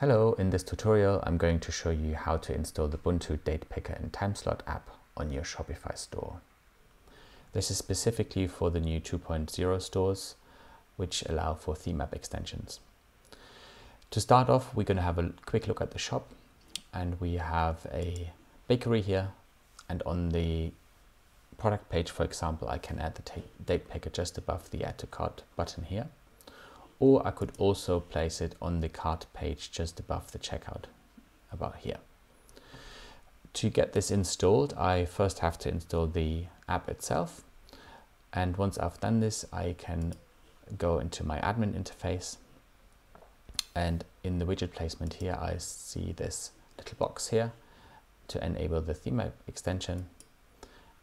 Hello, in this tutorial I'm going to show you how to install the Buunto Date Picker and Timeslot app on your Shopify store. This is specifically for the new 2.0 stores which allow for theme app extensions. To start off we're going to have a quick look at the shop and we have a bakery here and on the product page for example I can add the date picker just above the add to cart button here or I could also place it on the cart page just above the checkout about here. To get this installed, I first have to install the app itself. And once I've done this, I can go into my admin interface. And in the widget placement here, I see this little box here to enable the theme extension.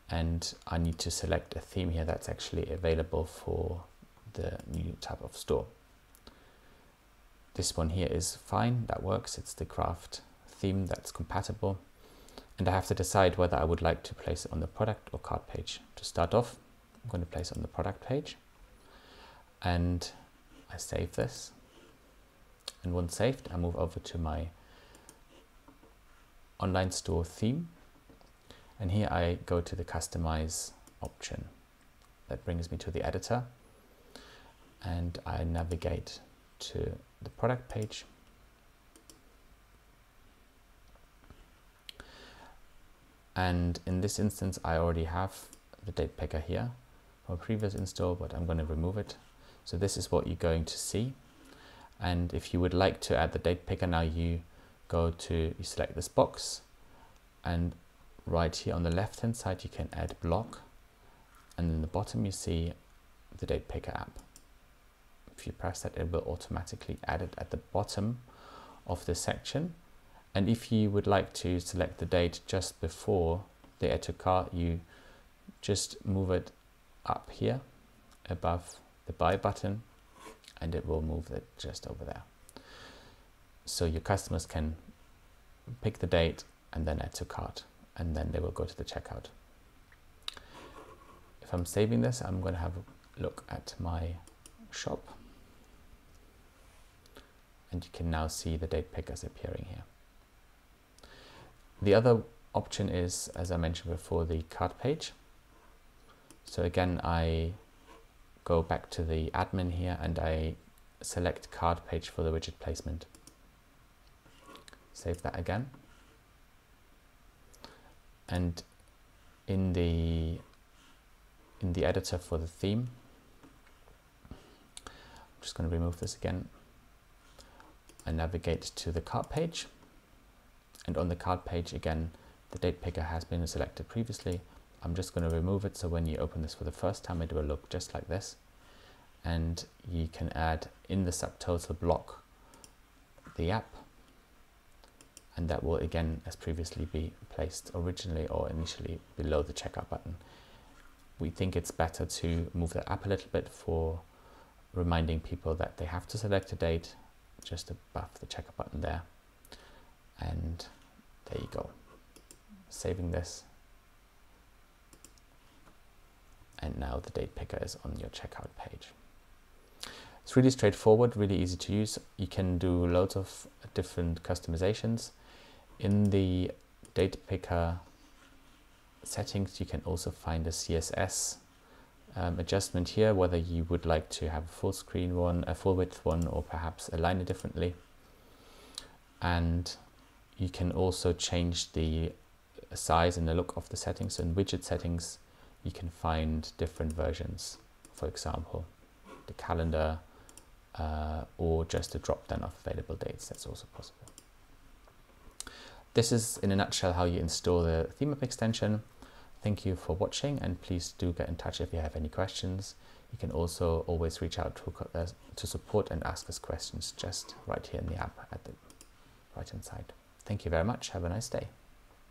And I need to select a theme here that's actually available for the new type of store. This one here is fine, that works. It's the craft theme that's compatible. And I have to decide whether I would like to place it on the product or cart page. To start off, I'm going to place it on the product page. And I save this. And once saved, I move over to my online store theme. And here I go to the customize option. That brings me to the editor. And I navigate to the product page. And in this instance, I already have the date picker here a previous install, but I'm going to remove it. So this is what you're going to see. And if you would like to add the date picker now, you go to, you select this box and right here on the left hand side, you can add block. And in the bottom, you see the date picker app if you press that it will automatically add it at the bottom of the section. And if you would like to select the date just before the add to cart you just move it up here above the buy button and it will move it just over there. So your customers can pick the date and then add to cart and then they will go to the checkout. If I'm saving this I'm going to have a look at my shop and you can now see the date pickers appearing here. The other option is, as I mentioned before, the cart page. So again, I go back to the admin here and I select card page for the widget placement. Save that again. And in the in the editor for the theme, I'm just going to remove this again. Navigate to the cart page. And on the cart page again the date picker has been selected previously. I'm just going to remove it so when you open this for the first time it will look just like this. And you can add in the subtotal block the app. And that will again as previously be placed originally or initially below the checkout button. We think it's better to move the app a little bit for reminding people that they have to select a date just above the checker button there. And there you go. Saving this. And now the date picker is on your checkout page. It's really straightforward, really easy to use. You can do loads of different customizations. In the date picker settings, you can also find a CSS um, adjustment here, whether you would like to have a full screen one, a full width one, or perhaps align it differently. And you can also change the size and the look of the settings. So in widget settings, you can find different versions. For example, the calendar uh, or just a drop down of available dates. That's also possible. This is in a nutshell how you install the theme app extension. Thank you for watching and please do get in touch if you have any questions. You can also always reach out to, uh, to support and ask us questions just right here in the app at the right hand side. Thank you very much. Have a nice day.